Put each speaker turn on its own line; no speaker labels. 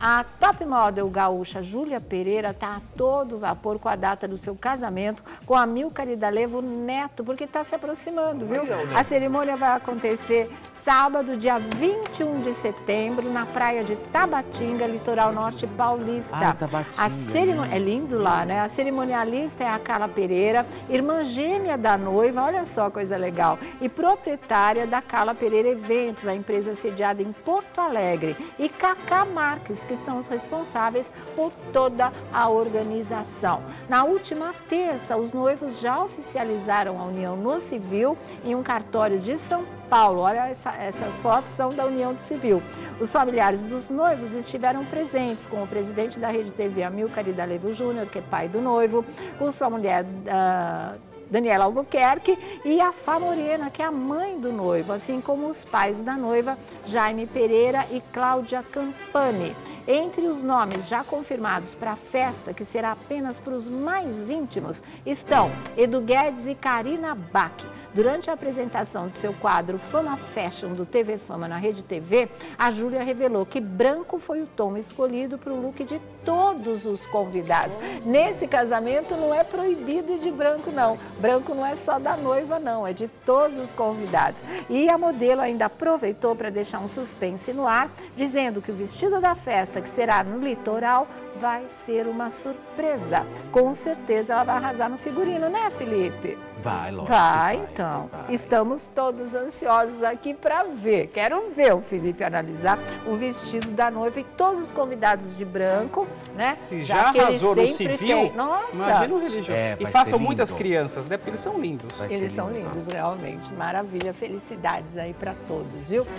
A top model gaúcha Júlia Pereira está a todo vapor com a data do seu casamento com a Milcari Levo Neto, porque está se aproximando, viu? A cerimônia vai acontecer sábado, dia 21 de setembro, na praia de Tabatinga, litoral norte paulista.
Ah, Tabatinga.
A cerimônia... É lindo lá, né? A cerimonialista é a Carla Pereira, irmã gêmea da noiva, olha só coisa legal, e proprietária da Carla Pereira Eventos, a empresa sediada em Porto Alegre, e Cacá Marques, que são os responsáveis por toda a organização. Na última terça, os noivos já oficializaram a união no civil em um cartório de São Paulo. Olha, essa, essas fotos são da União Civil. Os familiares dos noivos estiveram presentes com o presidente da Rede TV, Amilcar Idalevo Júnior, que é pai do noivo, com sua mulher, uh, Daniela Albuquerque, e a Fá Morena, que é a mãe do noivo, assim como os pais da noiva, Jaime Pereira e Cláudia Campani. Entre os nomes já confirmados para a festa, que será apenas para os mais íntimos, estão Edu Guedes e Karina Bach. Durante a apresentação de seu quadro Fama Fashion do TV Fama na Rede TV, a Júlia revelou que branco foi o tom escolhido para o look de todos os convidados. Nesse casamento não é proibido de branco, não. Branco não é só da noiva, não, é de todos os convidados. E a modelo ainda aproveitou para deixar um suspense no ar, dizendo que o vestido da festa, que será no litoral, vai ser uma surpresa. Com certeza ela vai arrasar no figurino, né, Felipe?
Vai, lógico.
Vai, vai então. Vai. Estamos todos ansiosos aqui para ver. Quero ver o Felipe analisar o vestido da noiva e todos os convidados de branco, né?
Se já, já arrasou no civil, tem...
Nossa.
imagina o religioso. É, e façam muitas crianças, né? Porque eles são lindos.
Vai eles são lindos, realmente. Maravilha. Felicidades aí para todos, viu?